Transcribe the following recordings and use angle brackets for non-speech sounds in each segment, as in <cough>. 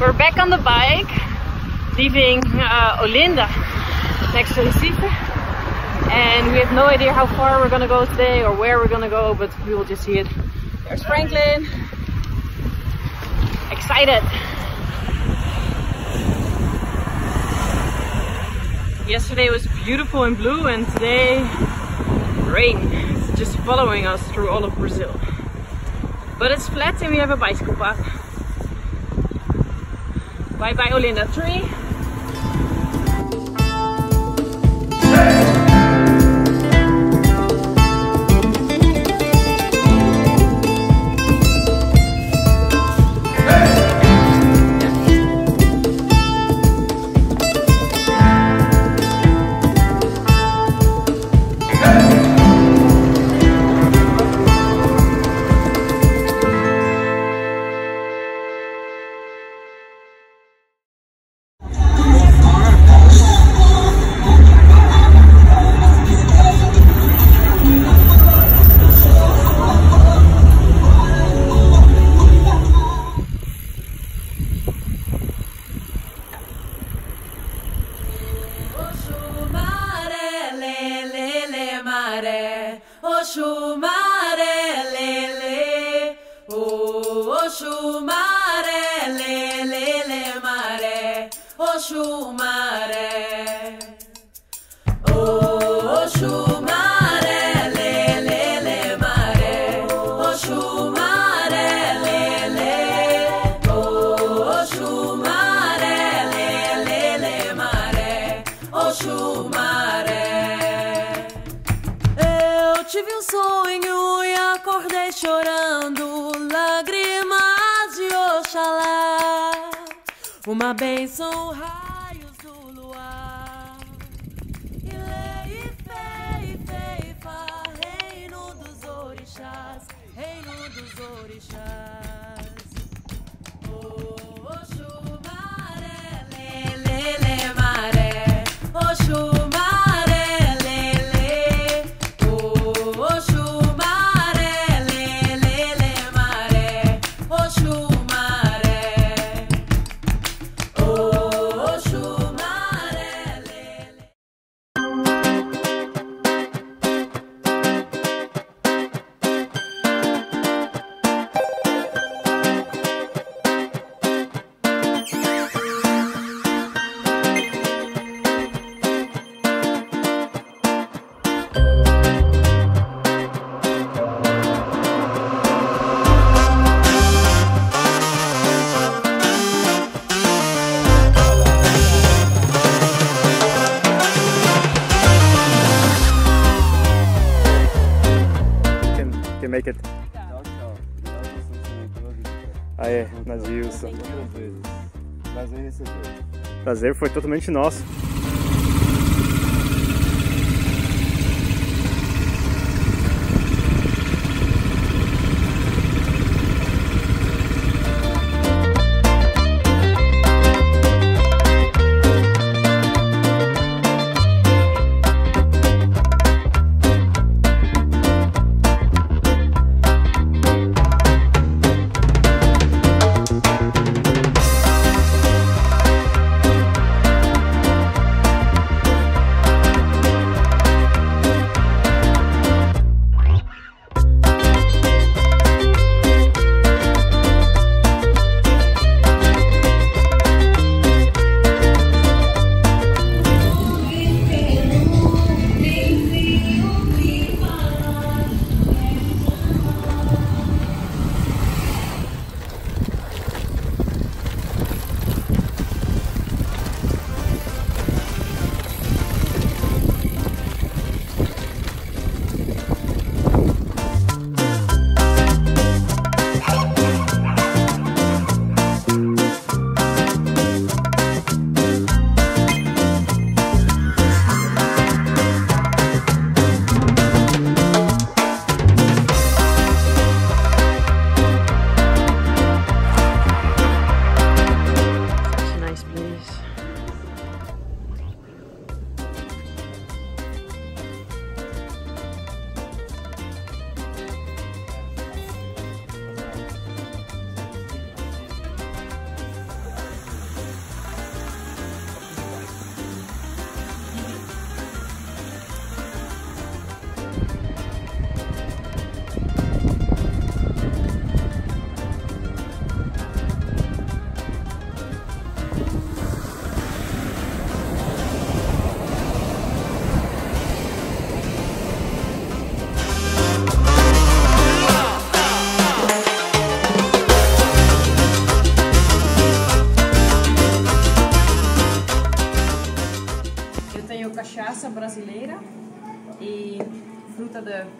We're back on the bike, leaving uh, Olinda next to the Recife. And we have no idea how far we're gonna go today or where we're gonna go, but we will just see it. There's Franklin. Excited. Yesterday was beautiful and blue and today rain. It's just following us through all of Brazil. But it's flat and we have a bicycle path. Bye bye Olinda. Three, maré. Uma benção, raios do luar. e Ife, e Ifa, reino dos orixás, reino dos orixás. Prazer. Foi totalmente nosso.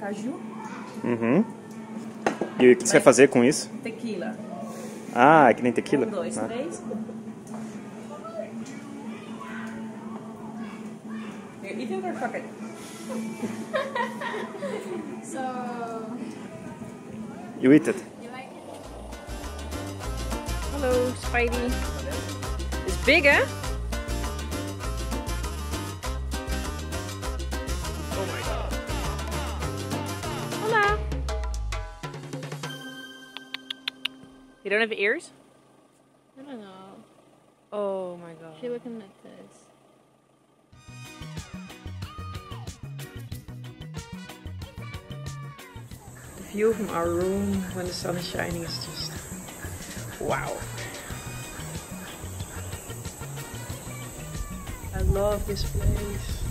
Caju, Uhum. E o que você vai fazer com isso? tequila. Ah, é que nem tequila? Um, dois, Ah. três. You eat it or fuck it? So, You eat it. you like it? Hello, Spidey. It's big, eh? You don't have ears? I don't know. Oh my god. She looking like this. The view from our room when the sun is shining is just wow. I love this place.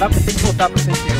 voltar, você tem que voltar pro seu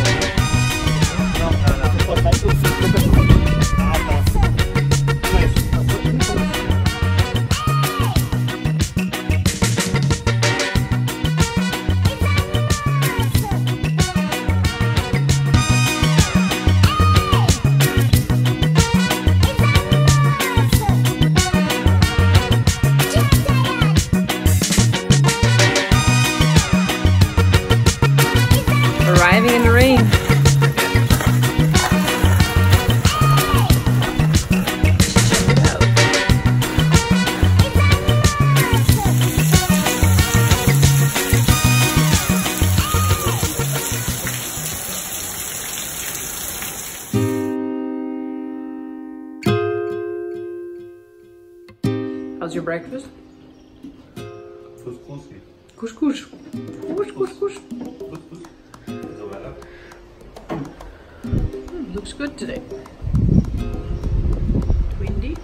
your breakfast? Couscous. Couscous, couscous. Hmm, looks good today. Windy.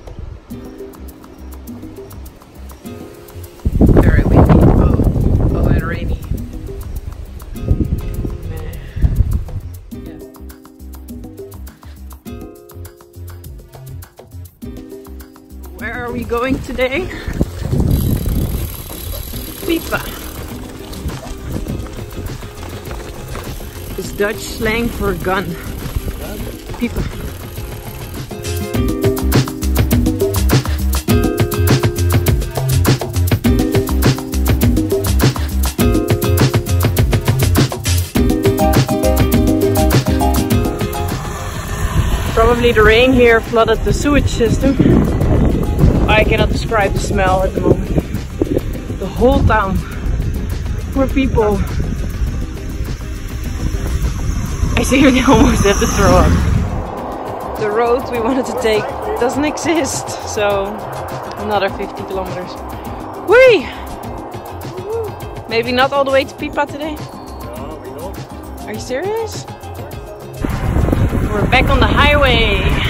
Going today? Pipa. It's Dutch slang for gun. Pipa. Probably the rain here flooded the sewage system. I cannot describe the smell at the moment. The whole town. Poor people. I seriously <laughs> almost have to throw up. The road we wanted to take doesn't exist, so another 50 kilometers. Whee! Maybe not all the way to Pipa today. Are you serious? We're back on the highway.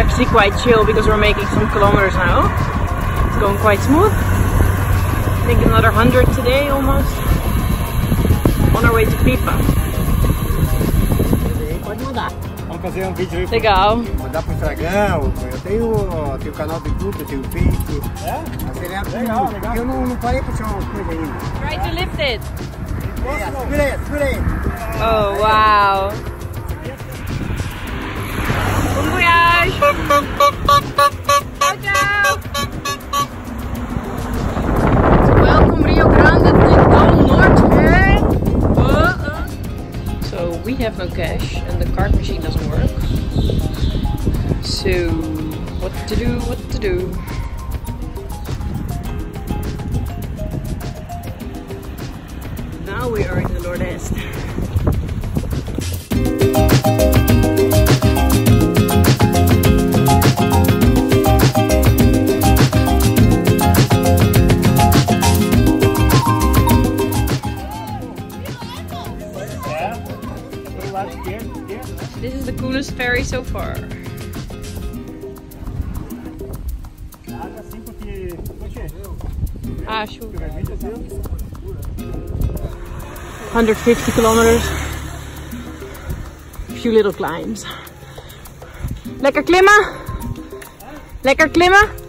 Actually quite chill because we're making some kilometers now. It's going quite smooth. I think another 100 today almost. On our way to Pipa. Pode mandar. Vamos fazer um vídeo aí. Legal. Mandar pro Instagram. Eu tenho, tenho canal do YouTube, eu tenho Face. É? Acelera tudo. Legal, legal. Eu não, não parei pra tirar uma coisa ainda. Try to lift it. Segura aí, segura aí. Oh wow. No cash and the card machine doesn't work. So what to do? What to do? Now we are in the Nordeste. so far. Ah, sure. 150 kilometers. Few little climbs. Lekker klimmen. Lekker klimmen.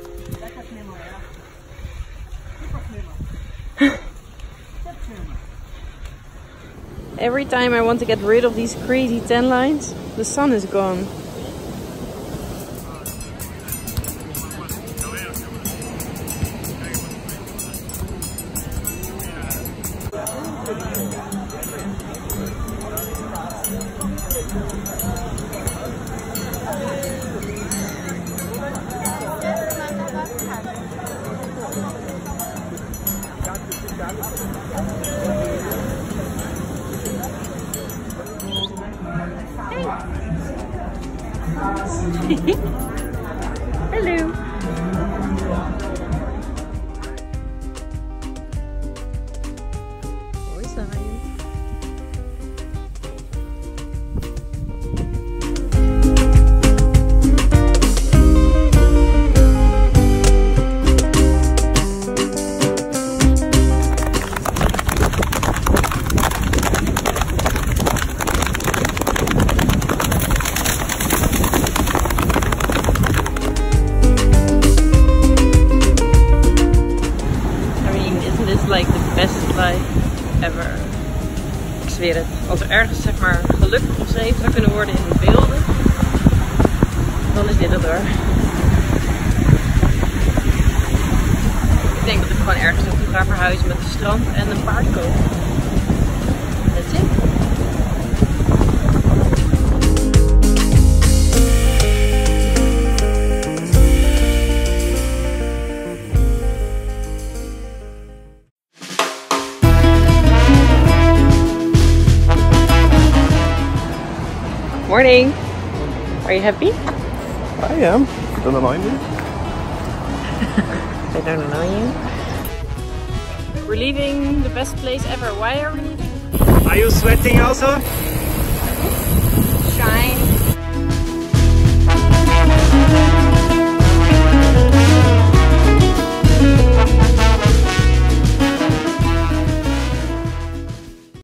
Every time I want to get rid of these crazy tan lines, the sun is gone. Hello. Ga verhuizen met een strand en een paard kopen. That's it. Morning. Are you happy? I am. Don't annoy me. <laughs> I don't know you. We're leaving the best place ever. Why are we leaving? Are you sweating also?